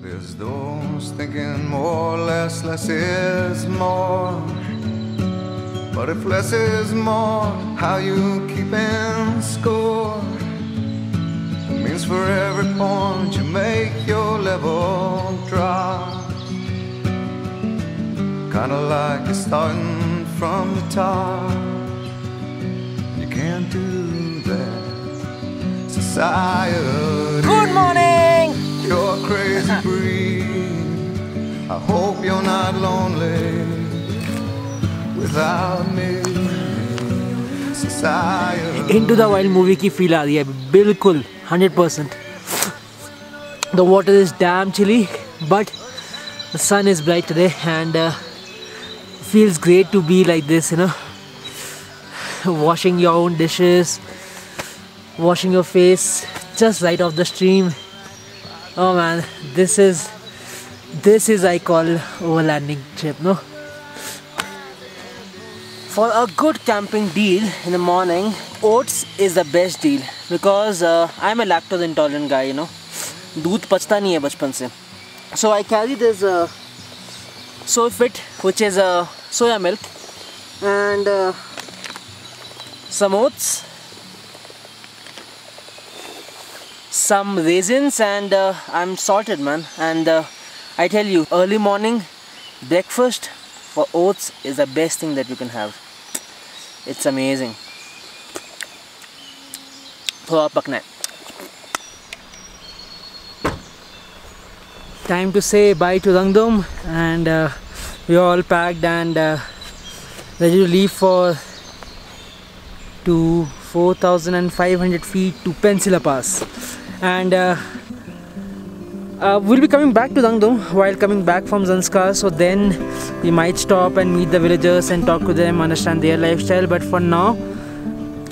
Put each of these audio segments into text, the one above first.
There's those thinking more, less, less is more. But if less is more, how you keeping score? It means for every point you make, your level drop. Kinda like you're starting from the top. You can't do that. Society. Good morning! You're a crazy breed. I hope you're not lonely without me. Society. Into the wild movie की feel आ रही है बिल्कुल hundred percent the water is damn chilli but the sun is bright today and feels great to be like this you know washing your own dishes washing your face just right off the stream oh man. This is this is I call overlanding trip no? For a good camping deal in the morning oats is the best deal because uh, I'm a lactose intolerant guy you know? दूध पचता नहीं है बचपन से। So I carry this uh, Sofit which is uh, soya milk and uh, some oats some raisins and uh, I'm salted, man. And uh, I tell you early morning breakfast for oats is the best thing that you can have. It's amazing. Time to say bye to Rangdum and uh, we're all packed and uh, ready to leave for to 4500 feet to Pensila Pass and uh, uh, we'll be coming back to Rangdum while coming back from Zanskar. So then we might stop and meet the villagers and talk to them understand their lifestyle. But for now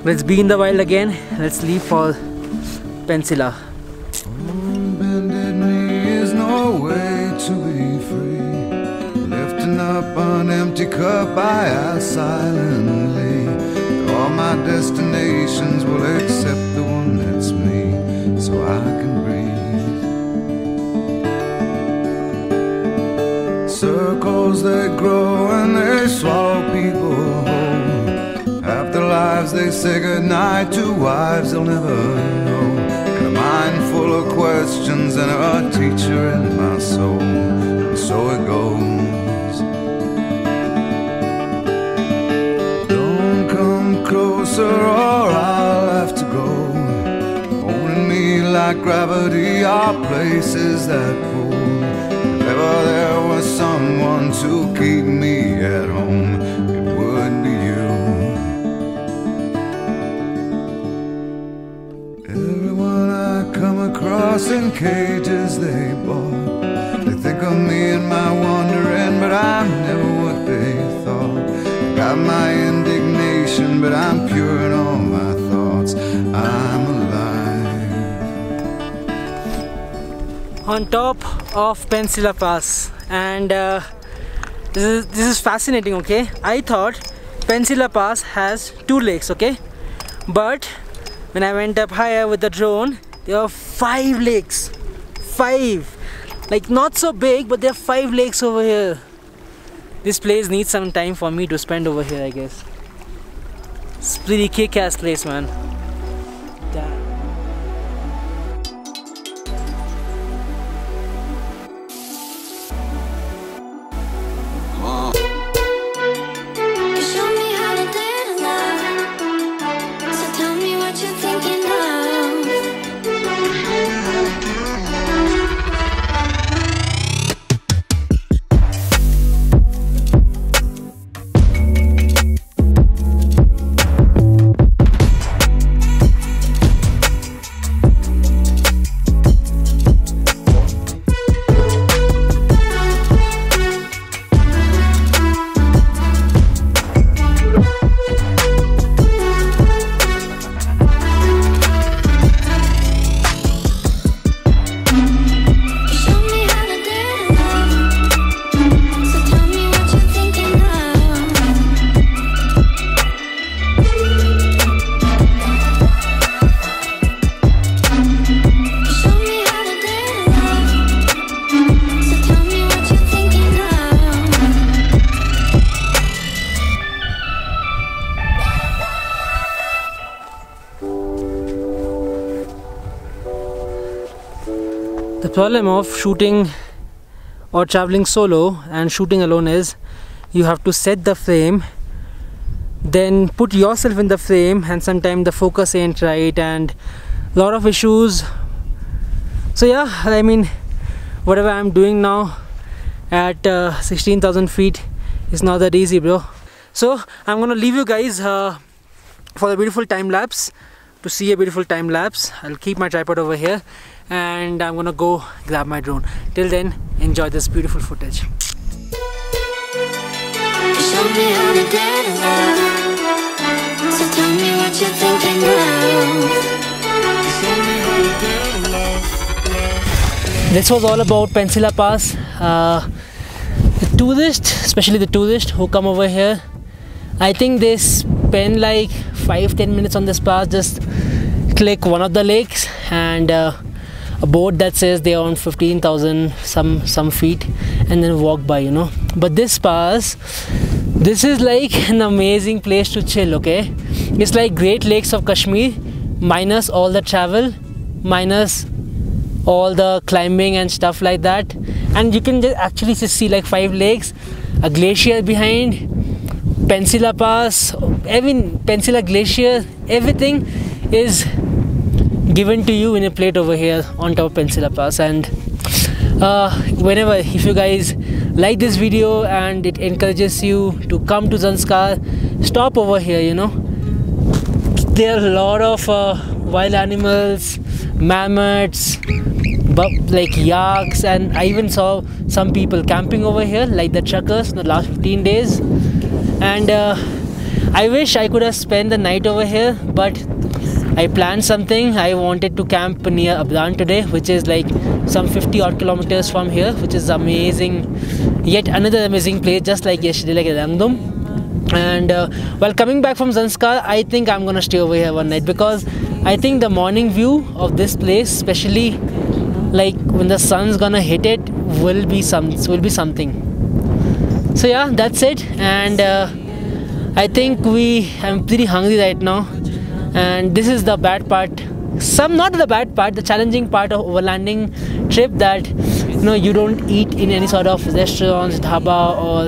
let's be in the wild again. Let's leave for Pensila. Up an empty cup, I ask silently. All my destinations will accept Circles they grow and they swallow people whole. After lives they say goodnight to wives they'll never know. And a mind full of questions and a teacher in my soul. And so it goes. Don't come closer or I'll have to go. Holding me like gravity are places that pull. If ever there was someone to keep me at home, it would be you. Everyone I come across in cages they bought. They think of me and my wandering, but I'm never what they thought. Got my indignation, but I'm pure in all my thoughts. I'm alive. on top of Pensila Pass and uh, this is this is fascinating okay? I thought Pensila Pass has two lakes okay? But when I went up higher with the drone there are five lakes five. Like not so big but there are five lakes over here. This place needs some time for me to spend over here I guess. It's pretty kick-ass place man Of shooting or traveling solo and shooting alone is you have to set the frame then put yourself in the frame and sometimes the focus ain't right and lot of issues. So yeah i mean whatever i'm doing now at uh, 16000 feet is not that easy bro. So i'm gonna leave you guys uh, for a beautiful time lapse to see a beautiful time lapse. I'll keep my tripod over here and i'm gonna go grab my drone till then enjoy this beautiful footage You showed me how to get love. So tell me what you're thinking now. this was all about Pensila Pass. Uh, the tourists, especially the tourists who come over here, I think they spend like 5-10 minutes on this pass, just click one of the lakes and uh, a board that says they're on 15,000 some some feet and then walk by, you know. But this pass, this is like an amazing place to chill, okay? It's like Great Lakes of Kashmir minus all the travel, minus all the climbing and stuff like that and you can just actually just see like five lakes a glacier behind pensila pass every pensila glacier everything is given to you in a plate over here on top of pensila pass and uh, whenever if you guys like this video and it encourages you to come to zanskar stop over here you know. There are a lot of uh, wild animals marmots but like yaks and i even saw some people camping over here like the truckers in the last 15 days. And uh, i wish i could have spent the night over here but i planned something. I wanted to camp near abdan today which is like some 50 odd kilometers from here which is amazing. Yet another amazing place just like yesterday like rangdum and uh, while coming back from Zanskar, I think I'm gonna stay over here one night because I think the morning view of this place, especially like when the sun's gonna hit it, will be some will be something. So yeah, that's it, and uh, I think we I'm pretty hungry right now, and this is the bad part. Some not the bad part, the challenging part of overlanding trip that you know you don't eat in any sort of restaurants, dhaba or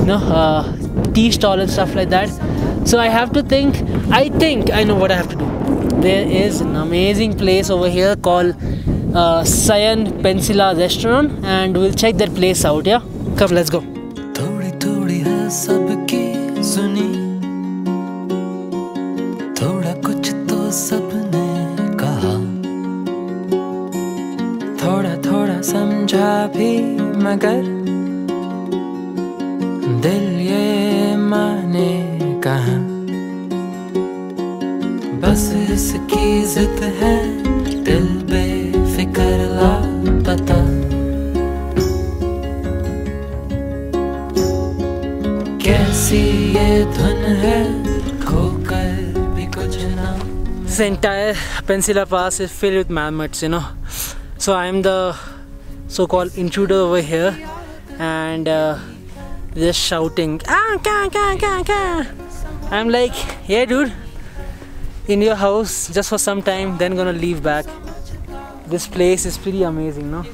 you know uh, tea stall and stuff like that. So I have to think. I think I know what I have to do. There is an amazing place over here called uh, Sayan Pensila Restaurant, and we'll check that place out. Yeah, come, let's go. मगर दिल ये माने कहा बस इसकी जिद है दिल बेफिक्र लापता कैसी ये धुन है खोकर भी कुछ ना This entire Pensila Pass is filled with mammoths, you know. So I'm the so-called intruder over here, and uh, just shouting, ah, ka, ka, ka, ka. I'm like, yeah, dude, in your house just for some time, then gonna leave back. This place is pretty amazing, no?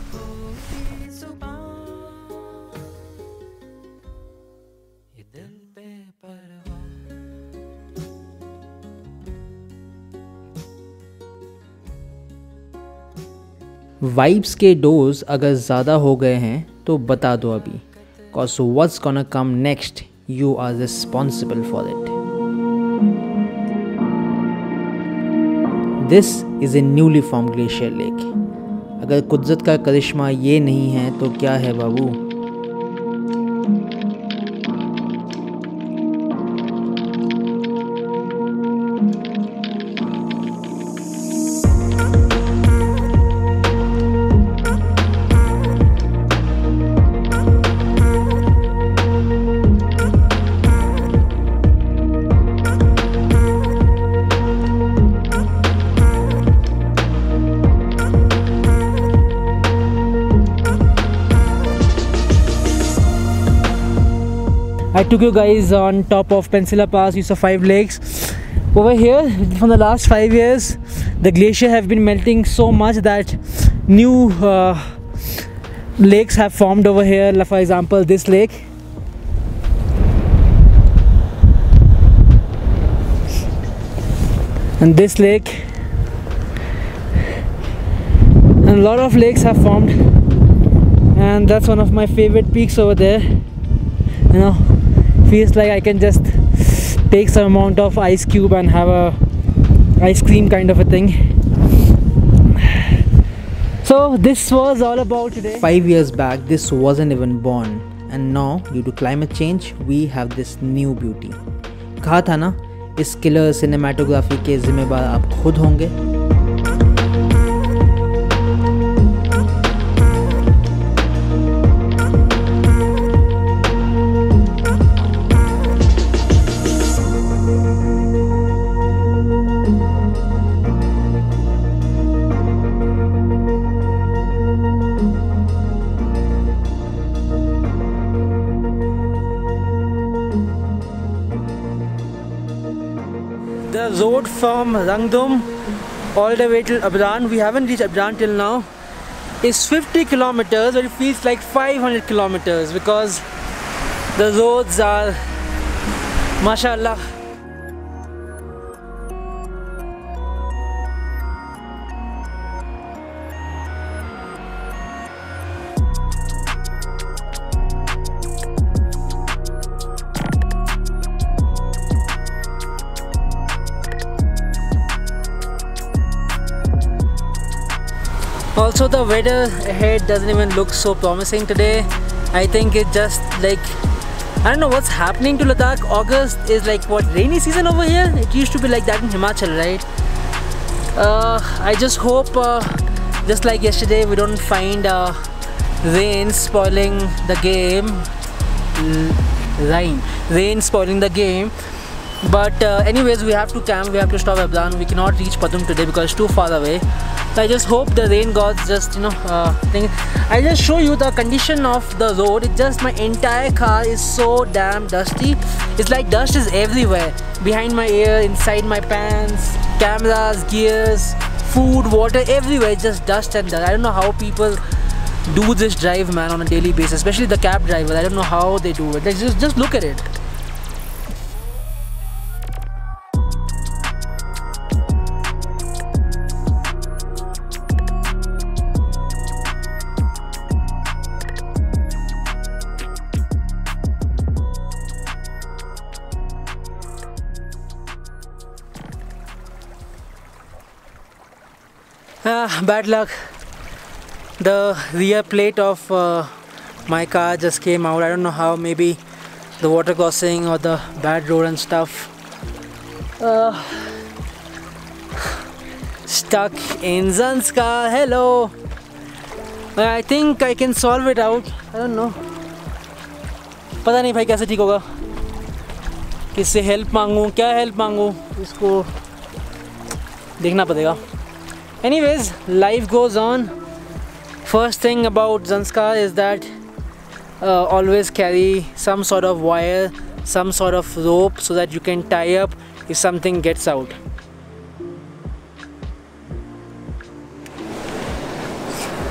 Vibes के dose अगर ज़्यादा हो गए हैं तो बता दो अभी। Cause what's gonna come next you are responsible for it this is a newly form glacier lake अगर कुदरत का करिश्मा ये नहीं है तो क्या है बाबू? Took you guys on top of Pensila Pass. You saw five lakes. Over here, from the last five years, the glacier have been melting so much that new uh, lakes have formed over here. Like for example this lake. And this lake. And a lot of lakes have formed. And that's one of my favorite peaks over there. You know feels like I can just take some amount of ice cube and have a ice cream kind of a thing so this was all about today Five years back, this wasn't even born, and now, due to climate change, we have this new beauty. कहा था ना इस killer cinematography के जिम्मेदार आप खुद होंगे The road from Rangdum all the way till Abran. We haven't reached Abran till now. Is 50 kilometers but it feels like 500 kilometers because the roads are mashallah also the weather ahead doesn't even look so promising today. I think it just like i don't know what's happening to ladakh. August is like what rainy season over here? It used to be like that in himachal right? Uh, i just hope uh, just like yesterday we don't find uh, rain spoiling the game. Rain. Rain spoiling the game but uh, anyways we have to camp we have to stop Abdan. We cannot reach Padum today because it's too far away. So I just hope the rain gods just you know uh, think I just show you the condition of the road. It just my entire car is so damn dusty. It's like dust is everywhere. Behind my ear inside my pants cameras gears food water everywhere it's just dust and dust I don't know how people do this drive man on a daily basis especially the cab driver. I don't know how they do it. Like, just just look at it Ah, bad luck. The rear plate of uh, my car just came out. I don't know how. Maybe the water crossing or the bad road and stuff. Uh, stuck in Zanskar. Hello. I think I can solve it out. I don't know. पता नहीं भाई कैसे ठीक होगा किससे help मांगूं क्या help मांगूं इसको देखना पड़ेगा anyways life goes on. First thing about zanskar is that uh, always carry some sort of wire some sort of rope so that you can tie up if something gets out.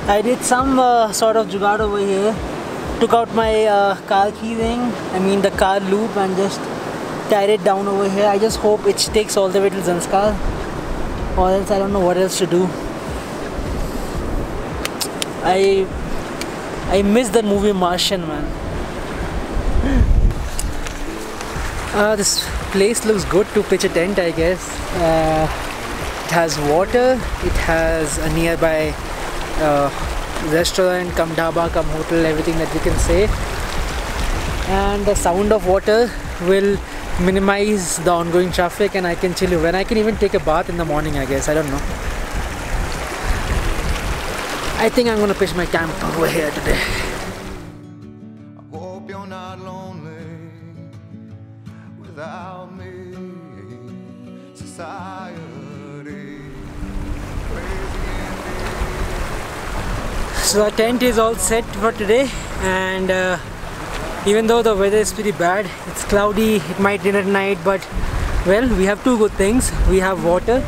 I did some uh, sort of jugaad over here. Took out my uh, car key ring I mean the car loop and just tied it down over here. I just hope it takes all the way to Zanskar or else I don't know what else to do. I I miss that movie Martian man. Uh, this place looks good to pitch a tent I guess. Uh, it has water, it has a nearby uh, restaurant, come dhaba, come hotel, everything that you can say. And the sound of water will minimize the ongoing traffic and I can chill you when I can even take a bath in the morning I guess I don't know I think I'm gonna pitch my camp over here today I hope you're not lonely without me. Society. so the tent is all set for today and uh, even though the weather is pretty bad it's cloudy it might rain at night but well we have two good things we have water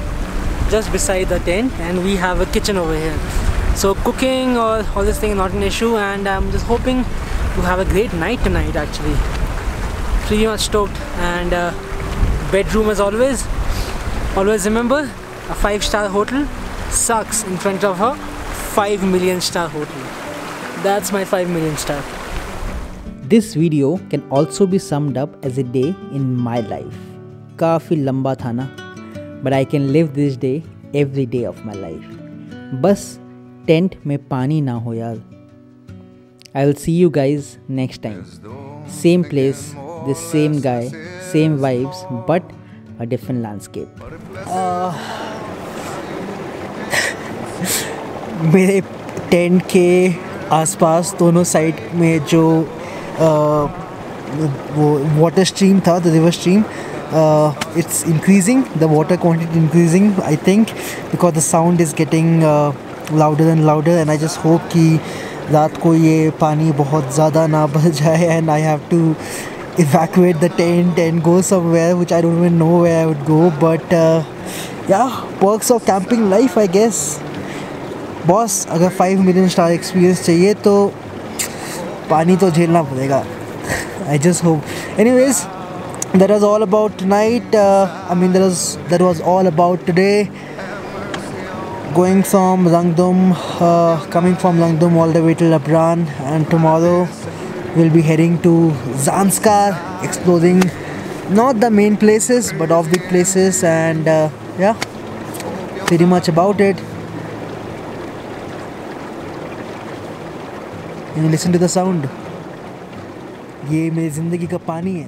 just beside the tent and we have a kitchen over here So cooking or all this thing is not an issue, and I'm just hoping to have a great night tonight. Actually, pretty much stoked. And uh, bedroom as always. Always remember, a five-star hotel sucks in front of a five million star hotel. That's my five million star. This video can also be summed up as a day in my life काफ़ी लंबा था ना? But I can live this day every day of my life बस tent में पानी ना हो यार। I will see you guys next time same place the same guy same vibes but a different landscape मेरे टेंट के आसपास दोनों साइड में जो वाटर स्ट्रीम था the river stream it's increasing the water quantity increasing I think because the sound is getting louder and louder and I just hope कि रात को ये पानी बहुत ज़्यादा ना भर जाए and I have to evacuate the tent and go somewhere which I don't know where I would go but yeah perks of camping life I guess boss अगर फाइव मिलियन स्टार एक्सपीरियंस चाहिए तो पानी तो झेलना पड़ेगा। I just hope anyways that was all about tonight. Uh, I mean that was that was all about today. Going from rangdum uh, coming from rangdum all the way to labran and tomorrow we'll be heading to zanskar exploring not the main places but offbeat places and uh, yeah pretty much about it. You listen to the sound ये मेरी ज़िंदगी का पानी है।